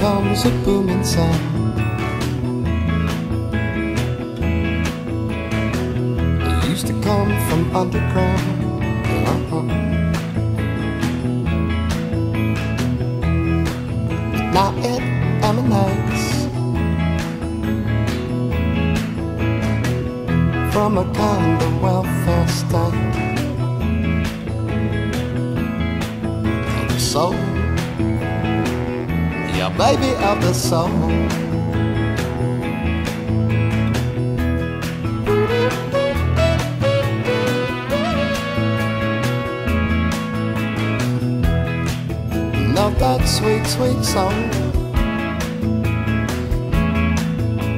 comes a booming sound. It used to come from underground. Uh-huh. Now it emanates from a kind of welfare state. Of the yeah, baby of the soul. Love that sweet, sweet song.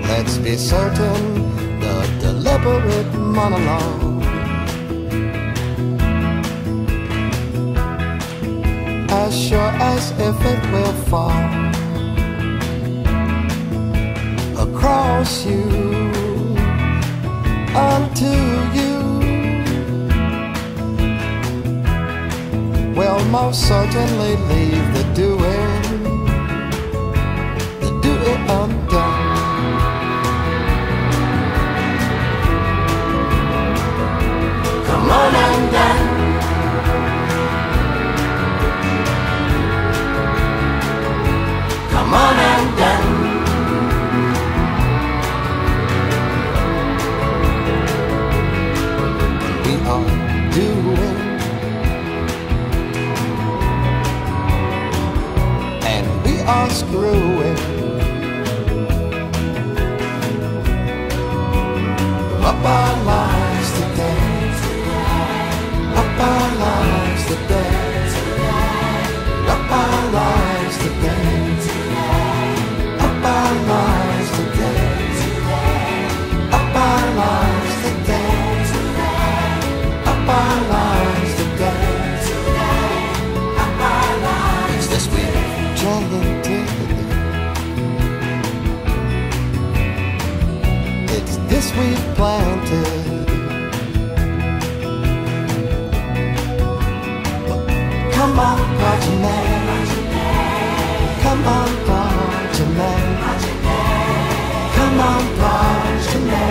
Let's be certain the deliberate monologue. As sure as if it will fall you unto you. will most certainly leave we are screwing up our lives We've planted. Come on, progeny. Come on. Come on, progeny.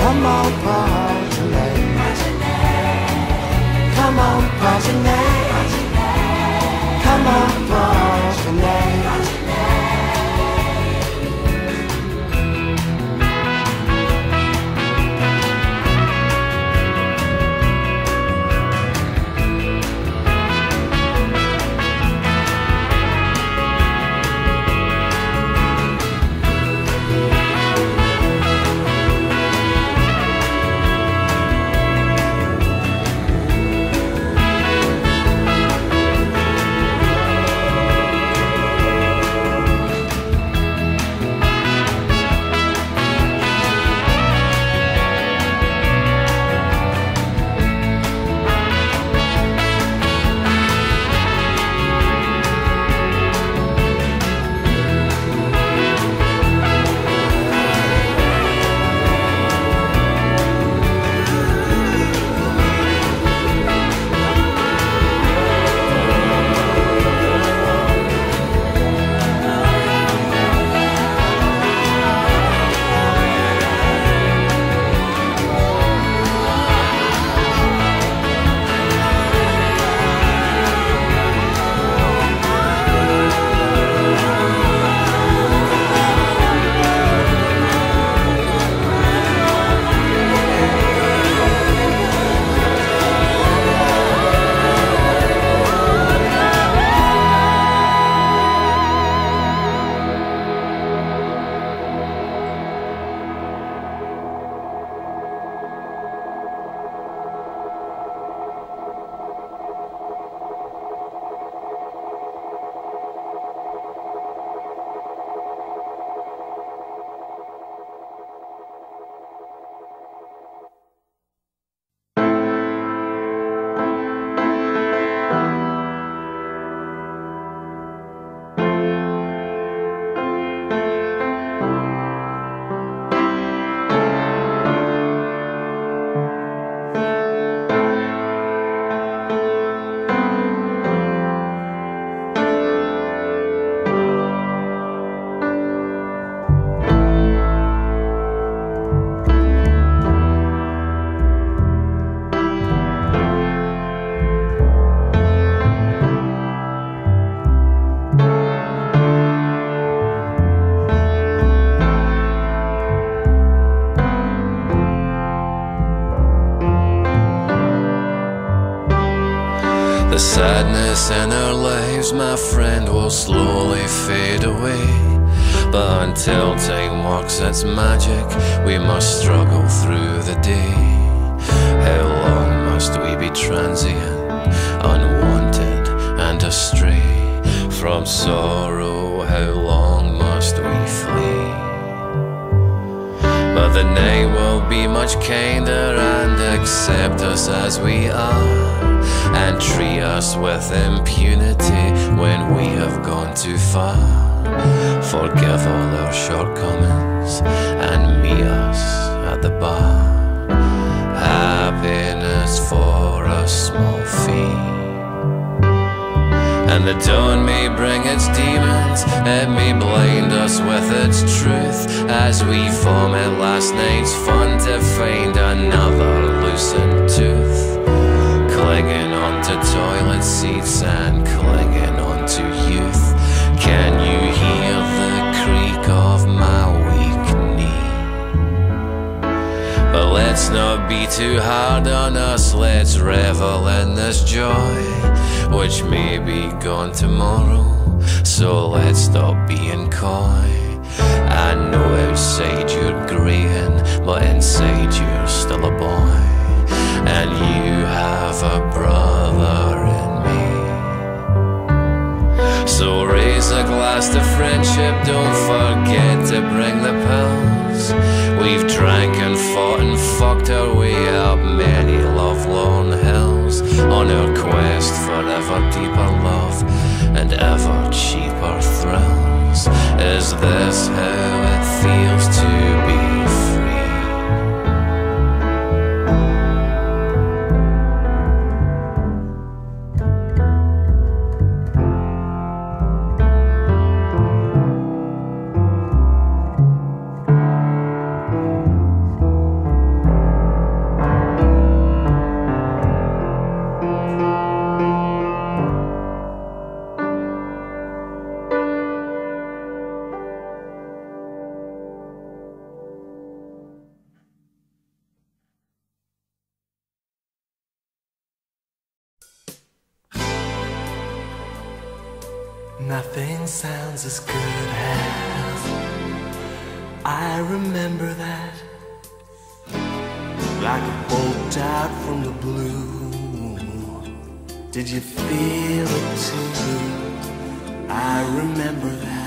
Come on, progeny. Come on, progeny. Come on, progeny. The sadness in our lives, my friend, will slowly fade away. But until time works its magic, we must struggle through the day. How long must we be transient, unwanted, and astray? From sorrow, how long must we flee? But the night will be much kinder and accept us as we are and treat us with impunity when we have gone too far. Forgive all our shortcomings and meet us at the bar. Happiness for a small fee. And the dawn may bring its demons, it may blind us with its truth as we vomit last night's fun to find another loosened tooth. Clinging onto toilet seats and clinging onto youth. Can you hear the creak of my weak knee? But let's not be too hard on us, let's revel in this joy, which may be gone tomorrow. So let's stop being coy. I know outside you're greying, but inside you're still a boy. And you have a brother in me. So raise a glass to friendship, don't forget to bring the pills. We've drank and fought and fucked our way up many lovelorn hills on our quest for ever deeper love and ever cheaper thrills. Is this how it feels to sounds as good as I remember that. Like a bolt out from the blue. Did you feel it too? I remember that.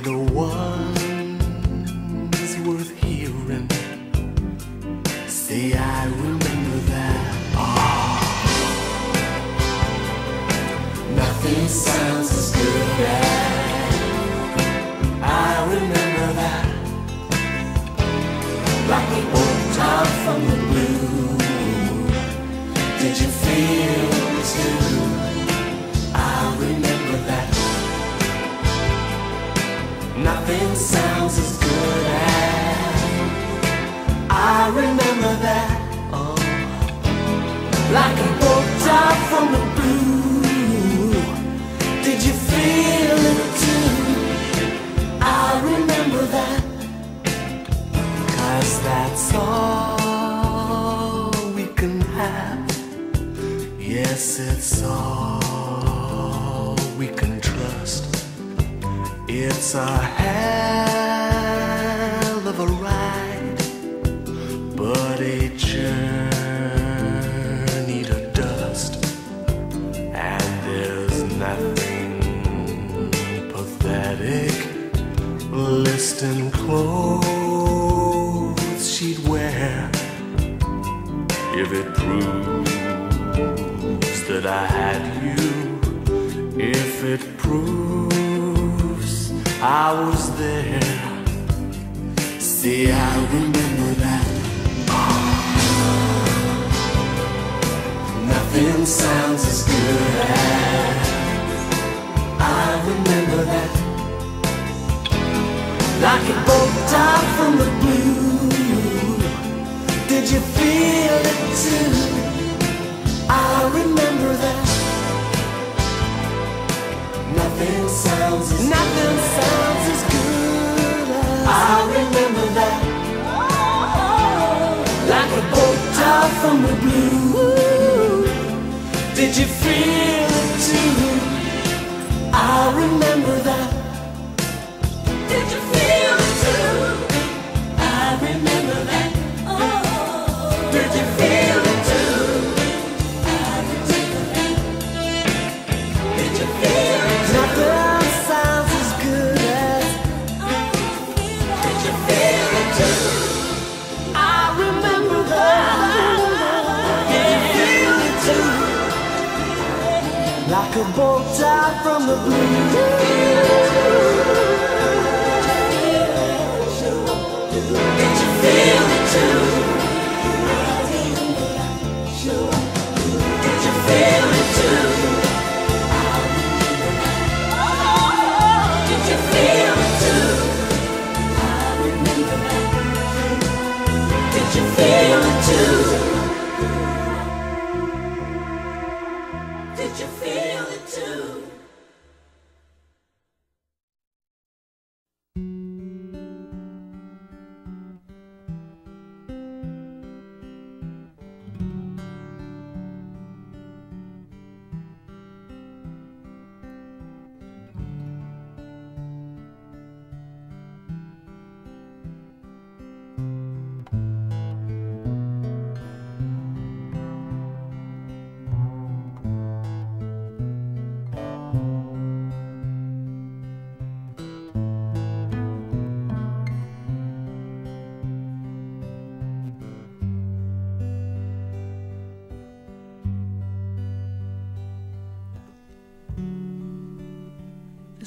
The ones Nothing sounds as good as I remember that. Oh, like a bolt out from the blue. Did you feel it too? I remember that. Cause that's all It's a hell of a ride, but a journey to dust. And there's nothing pathetic. Listing clothes she'd wear if it proves that I had you. If it proves I was there. See, I remember that. Nothing sounds as good as I remember that. Like a boat tied from the blue. Did you feel it too? From the blue. Did you feel it too? I remember that. Did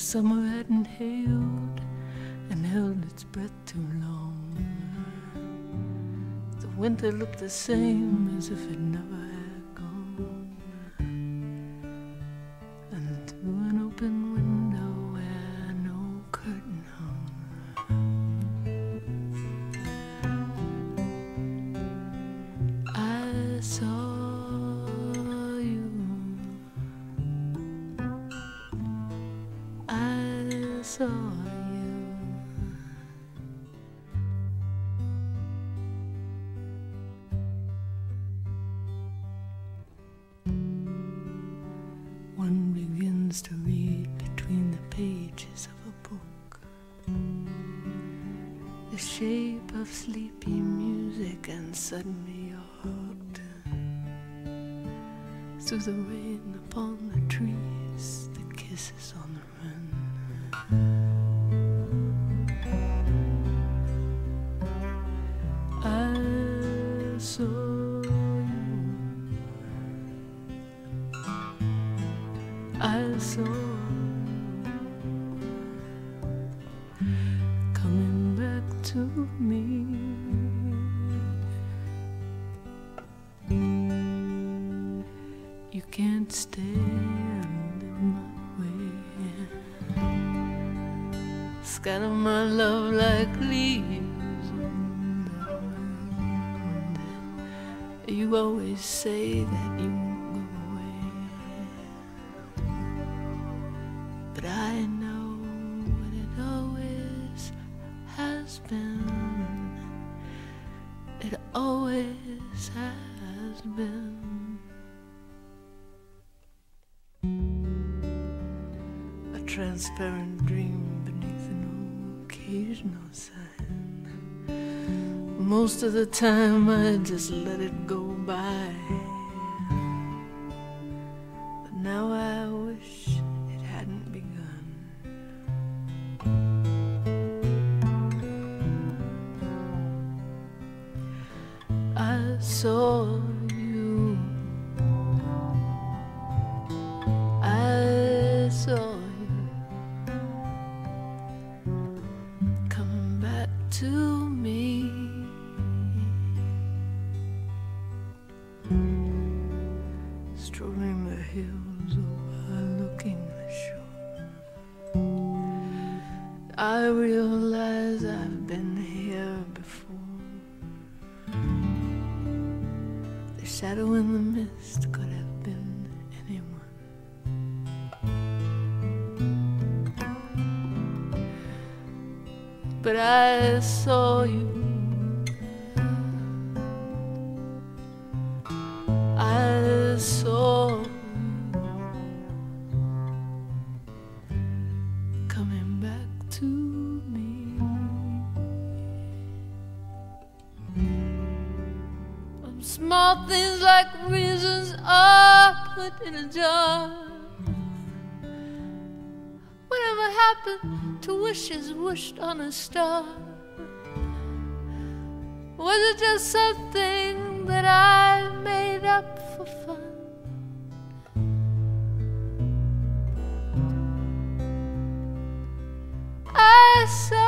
summer hadn't hailed and held its breath too long. The winter looked the same as if it never had gone. And through an open window begins to read between the pages of a book. The shape of sleepy music, and suddenly you're hooked. Through the rain upon the trees, the kisses on me. You can't stay and live my way. Scatter my love like leaves in. You always say that you transparent dream beneath an occasional sign. Most of the time I just let it go to me. I saw you. I saw you coming back to me. Small things like reasons are put in a jar. Whatever happened to wishes wished on a star? Was it just something that I made up for fun? I saw